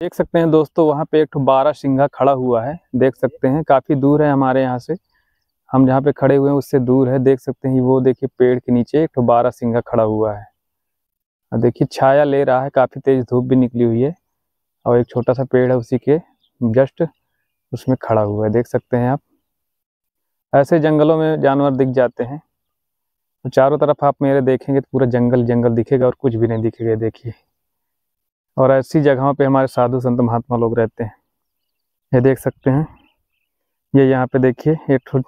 देख सकते हैं दोस्तों, वहाँ पे एक बारह सिंघा खड़ा हुआ है। देख सकते हैं, काफ़ी दूर है हमारे यहाँ से। हम जहाँ पे खड़े हुए हैं, उससे दूर है। देख सकते हैं, वो देखिए पेड़ के नीचे एक बारह सिंघा खड़ा हुआ है। और देखिए, छाया ले रहा है, काफ़ी तेज धूप भी निकली हुई है। और एक छोटा सा पेड़ है उसी के, जस्ट उसमें खड़ा हुआ है। देख सकते हैं आप। ऐसे जंगलों में जानवर दिख जाते हैं। तो चारों तरफ़ आप मेरे देखेंगे तो पूरा जंगल जंगल दिखेगा और कुछ भी नहीं दिखेगा, देखिए। और ऐसी जगहों पे हमारे साधु संत महात्मा लोग रहते हैं। ये देख सकते हैं। ये यहाँ पे देखिए एक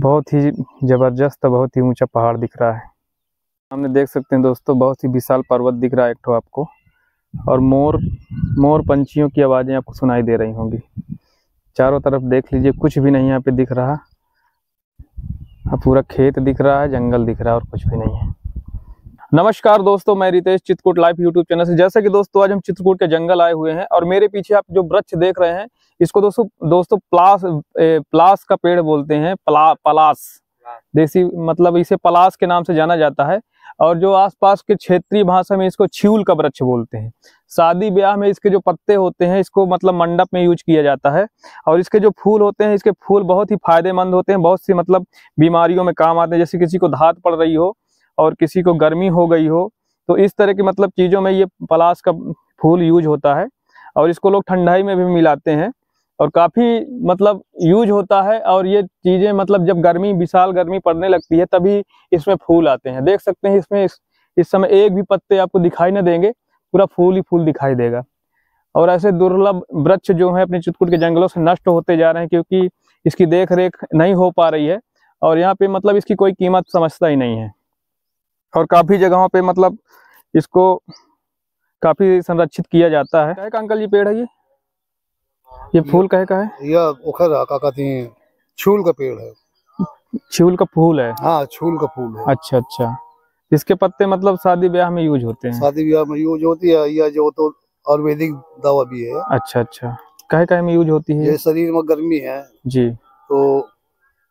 बहुत ही ज़बरदस्त, बहुत ही ऊँचा पहाड़ दिख रहा है। सामने देख सकते हैं दोस्तों, बहुत ही विशाल पर्वत दिख रहा है एक ठो आपको। और मोर मोर पंछियों की आवाज़ें आपको सुनाई दे रही होंगी। चारों तरफ़ देख लीजिए, कुछ भी नहीं यहाँ पे दिख रहा। पूरा खेत दिख रहा है, जंगल दिख रहा है और कुछ भी नहीं है। नमस्कार दोस्तों मैं Ritesh Chitrakoot live YouTube channel से। जैसे कि दोस्तों आज हम चित्रकूट के जंगल आए हुए हैं और मेरे पीछे आप जो वृक्ष देख रहे हैं इसको दोस्तों दोस्तों प्लास ए, प्लास का पेड़ बोलते हैं पला, पलास। देसी मतलब इसे पलास के नाम से जाना जाता है। और जो आसपास के क्षेत्रीय भाषा में इसको छिउल का वृक्ष बोलते हैं। शादी ब्याह में इसके जो पत्ते होते हैं इसको मतलब मंडप में यूज़ किया जाता है। और इसके जो फूल होते हैं इसके फूल बहुत ही फ़ायदेमंद होते हैं। बहुत सी मतलब बीमारियों में काम आते हैं जैसे किसी को धात पड़ रही हो और किसी को गर्मी हो गई हो तो इस तरह की मतलब चीज़ों में ये पलास का फूल यूज़ होता है और इसको लोग ठंडाई में भी मिलाते हैं और काफ़ी मतलब यूज़ होता है और ये चीज़ें मतलब जब गर्मी विशाल गर्मी पड़ने लगती है तभी इसमें फूल आते हैं। देख सकते हैं इसमें इस, इस समय एक भी पत्ते आपको दिखाई न देंगे पूरा फूल ही फूल दिखाई देगा। और ऐसे दुर्लभ वृक्ष जो है अपने चित्रकूट के जंगलों से नष्ट होते जा रहे हैं क्योंकि इसकी देख रेख नहीं हो पा रही है और यहाँ पे मतलब इसकी कोई कीमत समझता ही नहीं है। और काफ़ी जगहों पे मतलब इसको काफ़ी संरक्षित किया जाता है। का अंकल जी पेड़ है ये? ये फूल कहे का है? यह ओखर का कहते हैं छूल का पेड़ है। छूल का फूल है? हाँ छूल का फूल है। अच्छा अच्छा। इसके पत्ते मतलब शादी ब्याह में यूज़ होते हैं? शादी ब्याह में यूज़ होती है यह जो तो आयुर्वेदिक दवा भी है। अच्छा अच्छा। कहे कहे में यूज़ होती है? ये शरीर में गर्मी है जी। तो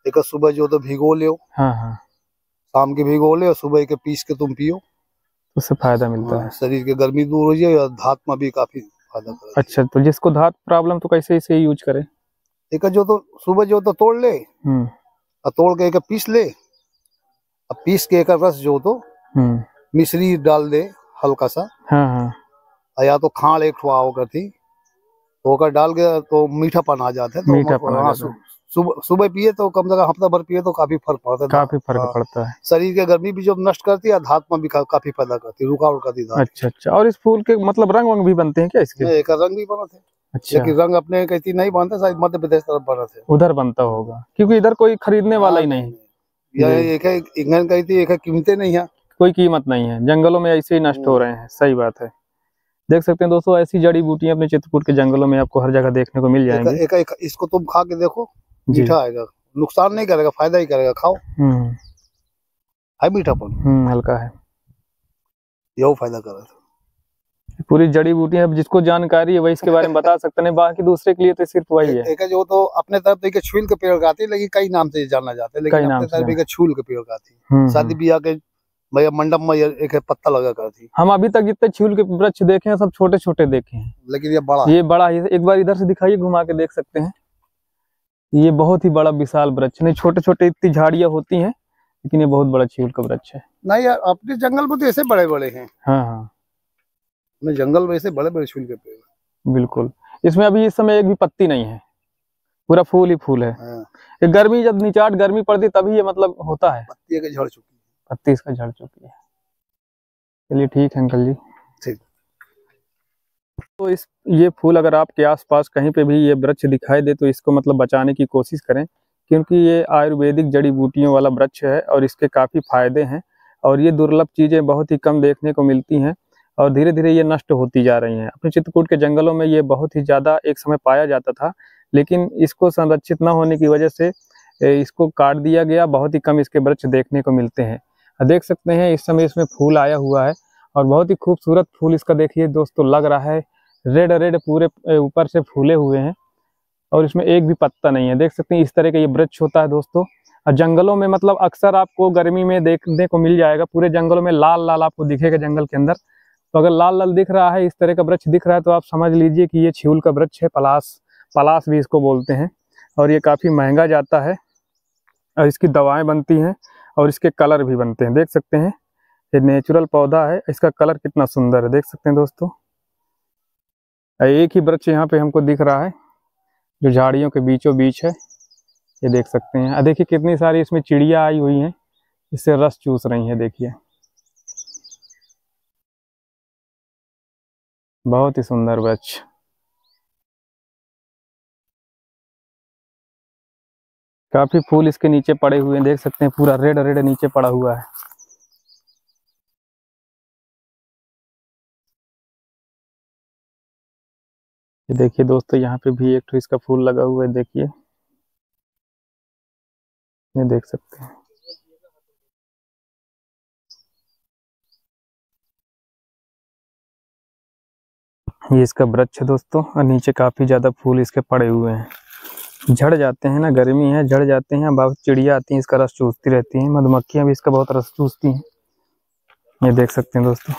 एक सुबह जो तो भिगो लो। हाँ हाँ। शाम के भिगो ले और सुबह के पीस के तुम पियो। उससे फ़ायदा मिलता हाँ, है। शरीर की गर्मी दूर हो जाए और धात में भी काफ़ी फ़ायदा अच्छा तो जिसको धात प्रॉब्लम तो कैसे इसे यूज़ करे? एक जो तो सुबह जो तो तोड़ ले हम्म। और तोड़ के एक पीस ले और पीस के एक रस जो तो हम्म। मिश्री डाल दे हल्का सा हाँ। हाँ या तो खाड़ एक ठुआ होकर थी तो ओकर डाल के तो मीठा मीठापन आ जाता है तो मीठापन है। सु- सुबह सुबह पिए तो कम से कम हफ़्ता भर पिए तो काफ़ी फ़र्क पड़ता है। काफ़ी फ़र्क हाँ। पड़ता है। शरीर की गर्मी भी जो नष्ट करती है धात में भी का, काफ़ी फ़ायदा करती है रुकावट करती है। अच्छा अच्छा। और इस फूल के मतलब रंग वंग भी बनते हैं क्या इसके? एक रंग भी बना थे अच्छा। लेकिन रंग अपने कहती नहीं बनते शायद मध्य प्रदेश तरफ़ बना थे उधर बनता होगा क्योंकि इधर कोई खरीदने वाला ही नहीं। यह एक है इंग्लैंड कहती एक है कीमतें नहीं है। कोई कीमत नहीं है जंगलों में ऐसे ही नष्ट हो रहे हैं सही बात है। देख सकते हैं दोस्तों ऐसी जड़ी बूटियाँ अपने चित्रकूट के जंगलों में आपको हर जगह देखने को मिल जाएँगी। एक, एक, इसको तुम खा के देखो। मीठा आएगा। नुकसान नहीं करेगा फ़ायदा ही करेगा। खाओ। हम्म। है मीठापन हम्म हल्का है। यही फ़ायदा करेगा पूरी जड़ी बूटी अब जिसको जानकारी है वही इसके बारे में बता सकते हैं। बाकी दूसरे के लिए तो सिर्फ़ वही है। एक जो तो अपने तरफ़ देखिए छुल के पेड़ गाती है लेकिन कई नाम से जाना जाते हैं। लेकिन अपने तरफ़ एक छुल के पेड़ गाती है। हम्म, शादी ब्याह के भैया मंडप में एक पत्ता लगा करती हम अभी तक जितने छूल के वृक्ष देखे हैं सब छोटे छोटे देखे हैं। लेकिन ये बड़ा ये बड़ा ही। एक बार इधर से दिखाइए घुमा के देख सकते हैं। ये बहुत ही बड़ा विशाल वृक्ष नहीं छोटे छोटे इतनी झाड़ियाँ होती हैं लेकिन ये बहुत बड़ा छील का वृक्ष है। नहीं यार अपने जंगल में तो ऐसे बड़े बड़े हैं हाँ। हाँ जंगल में ऐसे बड़े बड़े छुल के पेड़। बिल्कुल। इसमें अभी इस समय एक भी पत्ती नहीं है। पूरा फूल ही फूल है। हाँ, ये गर्मी जब निचाट गर्मी पड़ती तभी ये मतलब होता है। पत्ती झड़ चुकी है। पत्ती इसका झड़ चुकी है। चलिए ठीक है अंकल जी। ठीक। तो इस, ये फूल अगर आपके आसपास कहीं पे भी ये वृक्ष दिखाई दे तो इसको मतलब बचाने की कोशिश करें, क्योंकि ये आयुर्वेदिक जड़ी बूटियों वाला वृक्ष है और इसके काफ़ी फ़ायदे हैं और ये दुर्लभ चीज़ें बहुत ही कम देखने को मिलती हैं और धीरे धीरे ये नष्ट होती जा रही हैं। अपने चित्रकूट के जंगलों में ये बहुत ही ज़्यादा एक समय पाया जाता था, लेकिन इसको संरक्षित न होने की वजह से इसको काट दिया गया, बहुत ही कम इसके वृक्ष देखने को मिलते हैं। देख सकते हैं, इस समय इसमें फूल आया हुआ है और बहुत ही खूबसूरत फूल इसका देखिए दोस्तों, लग रहा है रेड रेड पूरे ऊपर से फूले हुए हैं और इसमें एक भी पत्ता नहीं है। देख सकते हैं, इस तरह का ये वृक्ष होता है दोस्तों। और जंगलों में मतलब अक्सर आपको गर्मी में देखने को मिल जाएगा। पूरे जंगलों में लाल लाल आपको दिखेगा जंगल के अंदर। तो अगर लाल लाल दिख रहा है, इस तरह का वृक्ष दिख रहा है तो आप समझ लीजिए कि ये छिउल का वृक्ष है पलास पलास भी इसको बोलते हैं। और ये काफ़ी महँगा जाता है और इसकी दवाएँ बनती हैं और इसके कलर भी बनते हैं। देख सकते हैं, ये नेचुरल पौधा है, इसका कलर कितना सुंदर है। देख सकते हैं दोस्तों। एक ही वृक्ष यहाँ पे हमको दिख रहा है, जो झाड़ियों के बीचों बीच है। ये देख सकते हैं। देखिए कितनी सारी इसमें चिड़िया आई हुई हैं। इससे रस चूस रही हैं, देखिए। बहुत ही सुंदर वृक्ष। काफ़ी फूल इसके नीचे पड़े हुए हैं। देख सकते हैं, पूरा रेड रेड नीचे पड़ा हुआ है। ये देखिए दोस्तों, यहाँ पे भी एक इसका फूल लगा हुआ है, देखिए। ये देख सकते हैं। ये इसका वृक्ष है दोस्तों, और नीचे काफ़ी ज़्यादा फूल इसके पड़े हुए हैं। झड़ जाते हैं ना, गर्मी है, झड़ जाते हैं, बहुत चिड़िया आती हैं, इसका रस चूसती रहती हैं, मधुमक्खियाँ भी इसका बहुत रस चूसती हैं। ये देख सकते हैं दोस्तों।